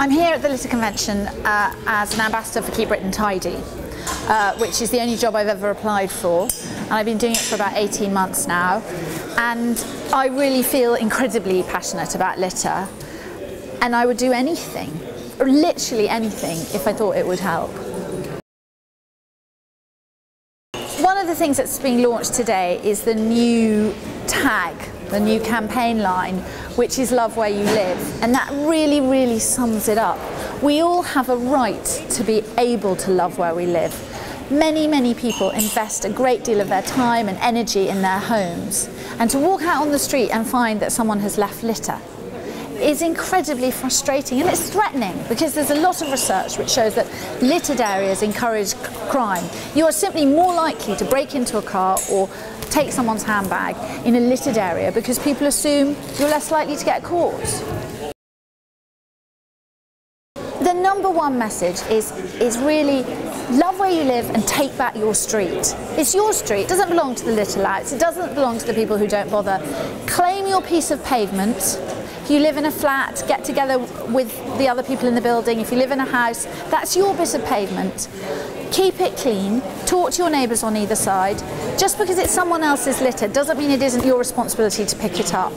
I'm here at the Litter Convention uh, as an ambassador for Keep Britain Tidy, uh, which is the only job I've ever applied for. And I've been doing it for about 18 months now. And I really feel incredibly passionate about litter. And I would do anything, or literally anything, if I thought it would help. One of the things that's being launched today is the new tag, the new campaign line, which is Love Where You Live. And that really, really sums it up. We all have a right to be able to love where we live. Many, many people invest a great deal of their time and energy in their homes. And to walk out on the street and find that someone has left litter is incredibly frustrating and it's threatening because there's a lot of research which shows that littered areas encourage crime. You are simply more likely to break into a car or take someone's handbag in a littered area because people assume you're less likely to get caught. The number one message is, is really love where you live and take back your street. It's your street, it doesn't belong to the litter louts, it doesn't belong to the people who don't bother. Claim your piece of pavement if you live in a flat, get together with the other people in the building. If you live in a house, that's your bit of pavement. Keep it clean, talk to your neighbours on either side. Just because it's someone else's litter doesn't mean it isn't your responsibility to pick it up.